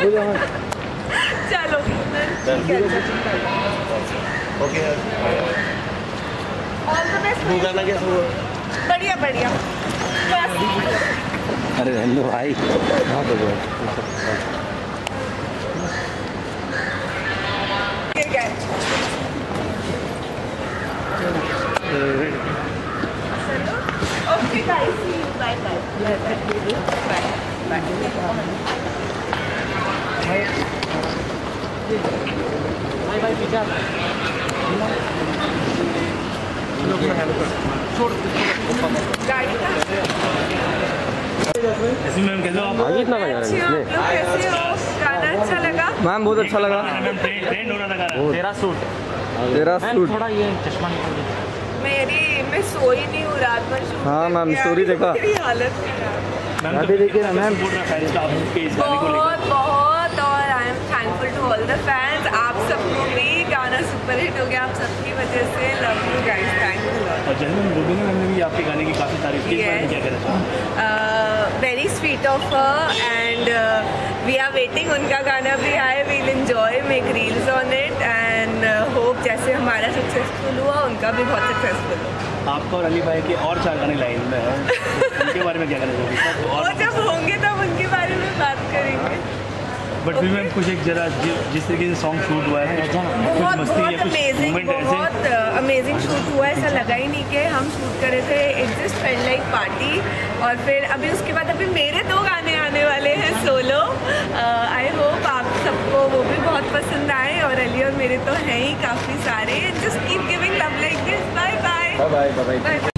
चलो। Okay all the best गाना कैसा हुआ? बढ़िया बढ़िया। अरे रहने दो भाई हाँ। तो है ओके गाइस सी का ऐसे मैम कैसे आप आगे इतना बजा रहे हैं आप लोग कैसे हो गाना अच्छा लगा मैम बहुत अच्छा लगा। ट्रेंड ट्रेंड हो रहा था तेरा सूट। तेरा सूट। थोड़ा ये चश्मा मेरी मैं सोई नहीं हूँ रात भर हाँ, मैम, रही देखा। हालत मैम देखिए ना, मैम। गाना सुपर हिट हो गया। आप सबकी वजह से love you guys thank you और जैसे रूबीना मैम ने भी आपके गाने की काफ़ी तारीफ़ की क्या कहना very sweet of and we are waiting उनका गाना भी आए। We'll enjoy make reels on it and hope जैसे हमारा सक्सेसफुल हुआ उनका भी बहुत सक्सेसफुल हुआ। आपका और अली भाई के और चार गाने लाइन में हैं। उनके बारे में क्या कहना चाहोगे? बट फिर मैम कुछ एक जरा जिस तरीके से सॉन्ग शूट हुआ है कुछ बहुत मस्ती बहुत कुछ अमेजिंग ऐसे? बहुत अमेजिंग शूट हुआ है ऐसा लगा ही नहीं कि हम शूट करे थे। It just fell like party और फिर अभी उसके बाद अभी मेरे दो गाने आने वाले हैं सोलो आई होप आप सबको वो भी बहुत पसंद आए और अली और मेरे तो हैं ही काफ़ी सारे। Just keep giving love like this bye bye bye bye